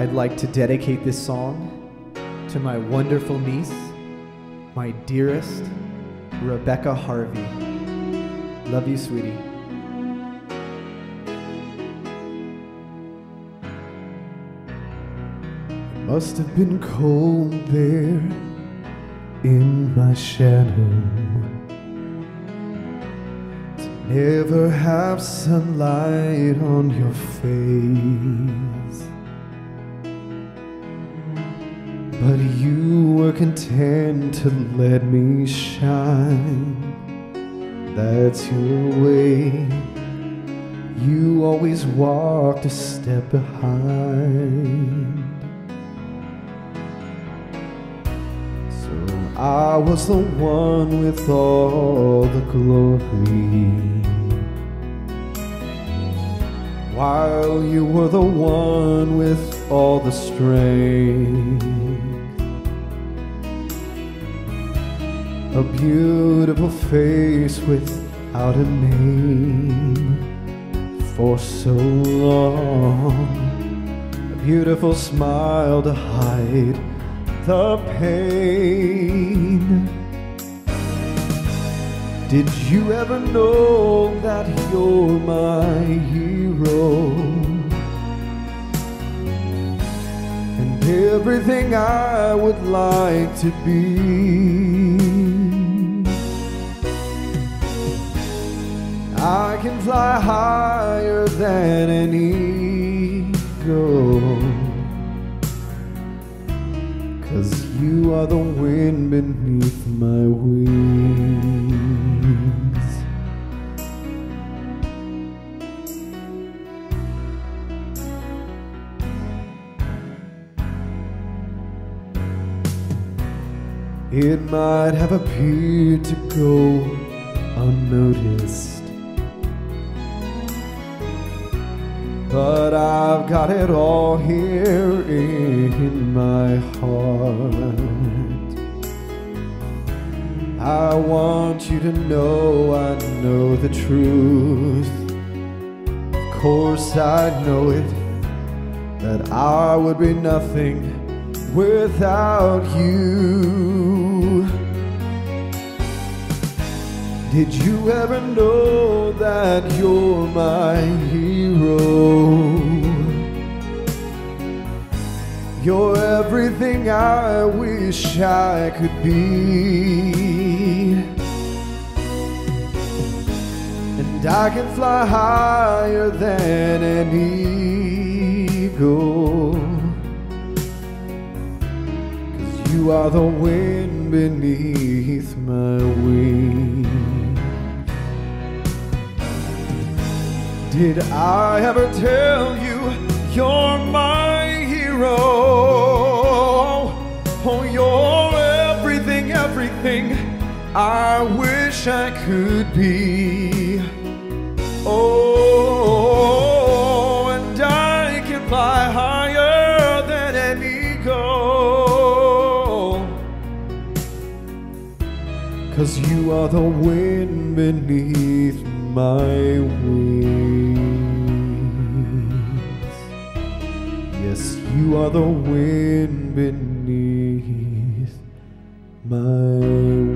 I'd like to dedicate this song to my wonderful niece, my dearest, Rebecca Harvey. Love you, sweetie. It must have been cold there in my shadow never have sunlight on your face. But you were content to let me shine. That's your way. You always walked a step behind. So I was the one with all the glory. While you were the one with all the strength. A beautiful face without a name for so long. A beautiful smile to hide the pain. Did you ever know that you're my hero? And everything I would like to be. I can fly higher than an eagle. Cause you are the wind beneath my wings. It might have appeared to go unnoticed. But I've got it all here in my heart. I want you to know I know the truth. Of course, I know it that I would be nothing without you. Did you ever know that you're my hero? You're everything I wish I could be. And I can fly higher than an eagle. Cause you are the wind beneath my wings. Did I ever tell you you're my hero? Oh, you're everything, everything I wish I could be. Oh, and I can fly higher than an eagle. Cause you are the wind beneath my wings. Yes, you are the wind beneath my